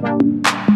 Música